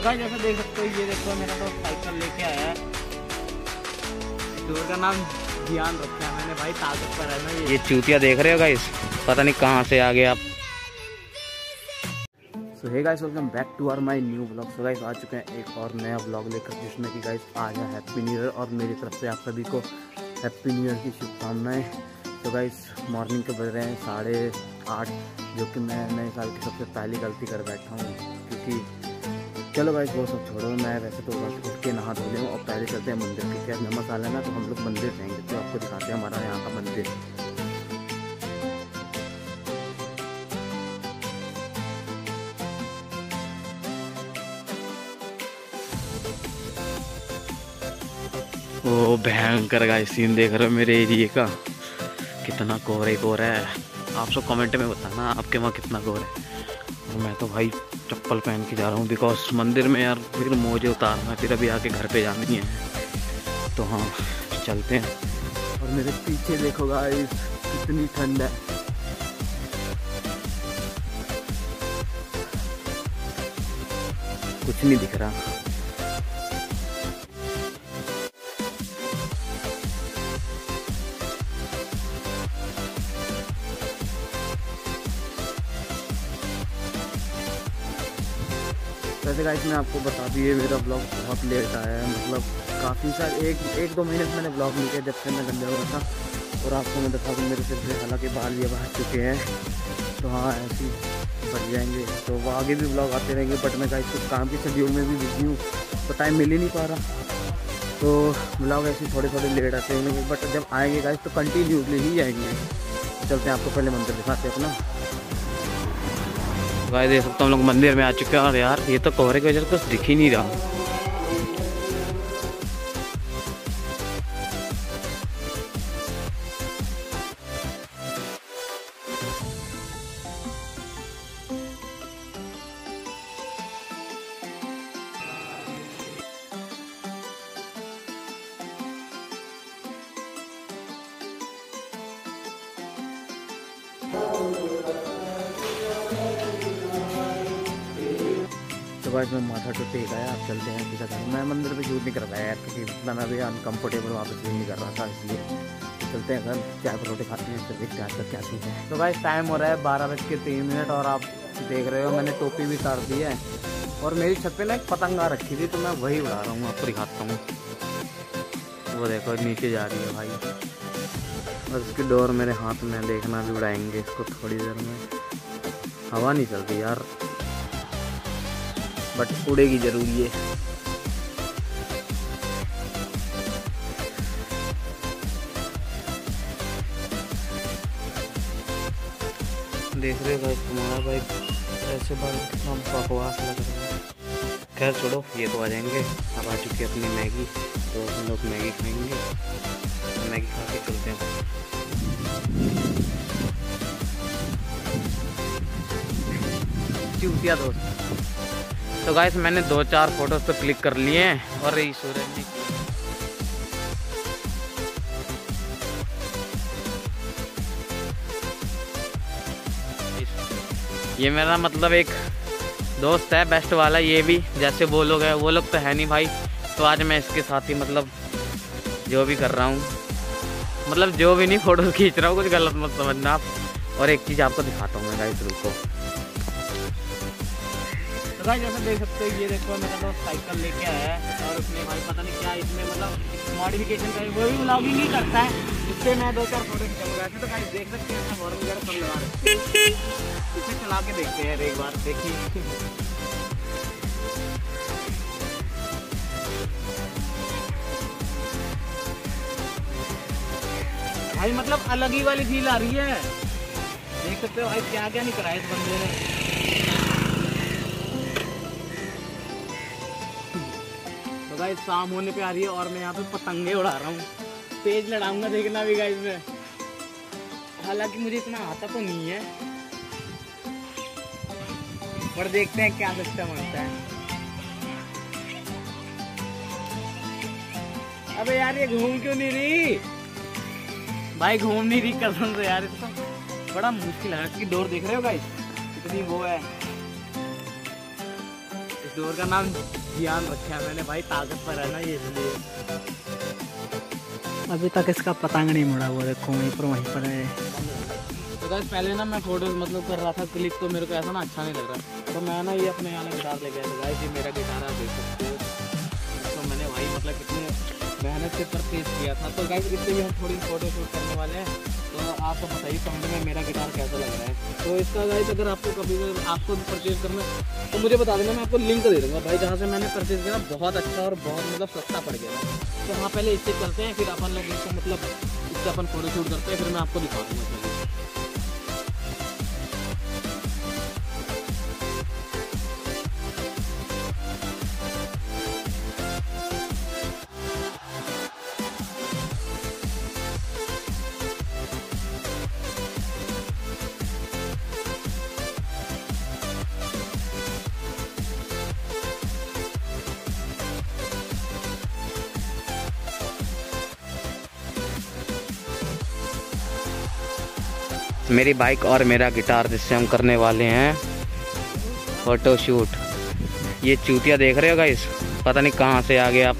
तो गाइस जैसे देख सकते हो ये देखो मेरा तो साइकिल लेके आया है। टूर का नाम ध्यान रखा है मैंने भाई ताकत पर है ना ये। ये चूतिया देख रहे हो गाइस पता नहीं कहाँ से आ गए आप। So hey guys welcome back to our my new blog so guys आ चुके हैं एक और नया ब्लॉग लेकर जिसमें कि गाइस आज है हैप्पी न्यू ईयर और मेरी तरफ़ से आप सभी को हैप्पी न्यू ईयर की शुभकामनाएँ। तो गाइस मॉर्निंग के बज रहे हैं साढ़े आठ जो कि मैं नए साल की सबसे पहली गलती कर बैठा हूँ क्योंकि चलो गाइस वो सब छोड़ो, मैं वैसे तो बस उठ के नहा धो लें और पहले चलते हैं मंदिर क्योंकि आज नमक है ना तो हम लोग मंदिर जाएँगे। तो आपको दिखाते हैं हमारा यहाँ का मंदिर। ओ भयंकर गाइस सीन देख रहे हो मेरे एरिए का। कितना कोहरे कोहरा है। आप सब कमेंट में बताना आपके वहाँ कितना कोहरा है। मैं तो भाई चप्पल पहन के जा रहा हूँ बिकॉज़ मंदिर में यार फिर मोजे उतारना फिर अभी आके घर पे जानी है तो हाँ चलते हैं। और मेरे पीछे देखो गाइस कितनी ठंड है। कुछ नहीं दिख रहा। वैसे गाइस मैं आपको बता दी दिए मेरा ब्लॉग बहुत लेट आया है। मतलब काफ़ी सारे एक एक दो महीने से मैंने ब्लॉग नहीं किया जब से मैं गंजा हुआ था। और आपको मैं बता दूँ, मेरे सिर से हालाँकि बाल ये बाहर चुके हैं। तो हाँ ऐसे ही बढ़ जाएँगे। तो वो आगे भी ब्लॉग आते रहेंगे बट मैं गाइस कुछ काम के शेड्यूल में भी बिज़ी हूँ तो टाइम मिल ही नहीं पा रहा। तो ब्लॉग ऐसे थोड़े थोड़े लेट आते हैं बट जब आएँगे गाइस तो कंटिन्यूसली ही आएँगे। चलते हैं, आपको पहले मंदिर दिखाते हैं अपना। गाय देख सकते हम लोग मंदिर में आ चुके हैं। और यार, ये तो कोहरे की वजह से कुछ दिख ही नहीं रहा। तो बाद में माथा तो टेक आया आप चलते हैं सीधा घर मैं मंदिर पे शूट नहीं कर पाया यार, क्योंकि इतना मैं भी अनकम्फर्टेबल वहाँ पे शूट नहीं कर रहा था, इसलिए। चलते हैं घर, चाय परोठे खाते हैं फिर देखते हैं क्या चीज़ है तो भाई टाइम हो रहा है बारह बज के तीन मिनट और आप देख रहे हो, मैंने टोपी भी उतार दी है। और मेरी छत पे ना एक पतंगा रखी थी तो मैं वही उड़ा रहा हूँ आपको दिखाता हूँ वो देखो, नीचे जा रही है भाई। और उसकी डोर मेरे हाथ में, देखना भी उड़ाएँगे इसको थोड़ी देर में। हवा नहीं चलती यार। बट उड़ेगी ज़रूरी है देख रहे हो भाई तुम्हारा भाई ऐसे कितना बकवास लग रहा है। खैर छोड़ो ये तो आ जाएँगे। अब आ चुकी है अपनी मैगी तो हम लोग मैगी खाएँगे। तो मैगी खा के चलते हैं। चूतिया दोस्त? तो गाइस मैंने दो चार फ़ोटोज़ तो क्लिक कर लिए हैं। और ये सूरज जी। ये मेरा मतलब एक दोस्त है बेस्ट वाला, ये भी, जैसे वो लोग है, वो लोग तो है नहीं भाई। तो आज मैं इसके साथ ही मतलब जो भी कर रहा हूँ मतलब जो भी नहीं फ़ोटो खींच रहा हूँ, कुछ गलत मत समझना आप। और एक चीज़ आपको दिखाता हूँ मैं गाइस रुको। तो भाई जैसे देख सकते हो, ये देखो, मेरा दोस्त साइकिल लेके आया है और उसमें भाई पता नहीं क्या इसमें मतलब मॉडिफिकेशन का वो भी ब्लॉगिंग ही करता है। इससे मैं दो चार फ़ोटो खिंचाऊँगा तो भाई देख सकते हैं हॉर्न वगैरह सब लगा इसे चला के देखते हैं, एक बार देखिए। भाई मतलब अलग ही वाली फील आ रही है। देख सकते हो भाई क्या क्या नहीं करा है इस बंदे ने। तो भाई शाम होने पे आ रही है और मैं यहाँ पे पतंगे उड़ा रहा हूँ। तेज लड़ाऊँगा देखना भी गाइस में। हालाँकि मुझे इतना आता तो नहीं है। पर देखते हैं क्या सिस्टम आता है। अबे यार, ये घूम क्यों नहीं रही? भाई, घूम नहीं रही, कसम से यार इसका बड़ा मुश्किल है। इसकी डोर देख रहे हो गाइस? कितनी वो है। इस डोर का नाम ध्यान रखा है मैंने भाई ताकत पर है ना ये इसलिए। अभी तक इसका पतंग नहीं मुड़ा वो देखो वहीं पर वहीं पर है। तो गाइस पहले ना मैं फ़ोटोज़ मतलब कर रहा था क्लिक तो मेरे को ऐसा ना अच्छा नहीं लग रहा। तो मैं ना ये अपने यहाँ गिटार ले गया था। गाइस ये मेरा गिटार है देख सकते हो। तो मैंने भाई मतलब कितने मेहनत से परचेज किया था। तो गाइस इससे भी हम थोड़ी फ़ोटो शूट करने वाले हैं। तो आपको बताइए कमेंट में मेरा गिटार कैसा लग रहा है? तो इसका गाइस अगर आपको कभी आपको परचेज करना तो मुझे बता देना, मैं आपको लिंक दे दूँगा। भाई, जहाँ से मैंने परचेज किया, बहुत अच्छा और बहुत मतलब सस्ता पड़ गया। तो हाँ पहले इससे करते हैं, फिर अपन लोग इसको मतलब इससे अपन फ़ोटो शूट करते हैं, फिर मैं आपको दिखा दूँगा। मेरी बाइक और मेरा गिटार जिससे हम करने वाले हैं फ़ोटो शूट ये चूतिया देख रहे हो गाइस पता नहीं कहाँ से आ गए आप।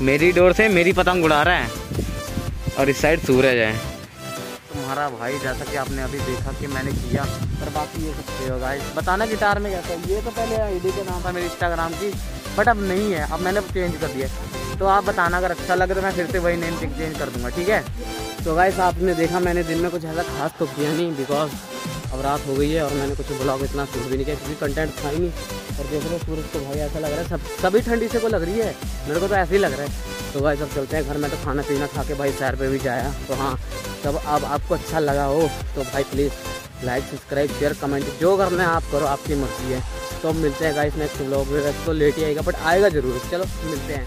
मेरी डोर से मेरी पतंग उड़ा रहा है और इस साइड सूरज है। तुम्हारा भाई जैसा कि आपने अभी देखा कि मैंने किया, पर बाकी ये सकते हो गाइस बताना गिटार में कैसा ये तो पहले आईडी के नाम था मेरे इंस्टाग्राम की बट अब नहीं है। अब मैंने चेंज कर दिया तो आप बताना, अगर अच्छा लगे तो मैं फिर से वही नेम चेंज कर दूँगा, ठीक है? तो गाइस आपने देखा, मैंने दिन में कुछ ऐसा खास तो किया नहीं बिकॉज़ अब रात हो गई है और मैंने कुछ ब्लॉग इतना शूट भी नहीं किया, क्योंकि कंटेंट था ही नहीं। और देख रहे सूरज तो भाई ऐसा लग रहा है, सब, सभी ठंडी से को लग रही है। मेरे को तो ऐसे ही लग रहा है। तो भाई सब चलते हैं घर, में तो खाना पीना खा के भाई सैर पर भी जाया। तो हाँ जब अब आपको अच्छा लगा हो तो भाई please like subscribe share comment जो करना है आप करो, आपकी मर्ज़ी है। तो मिलते हैं गाइस नेक्स्ट ब्लॉग में तो लेट ही आएगा बट आएगा ज़रूर। चलो, मिलते हैं।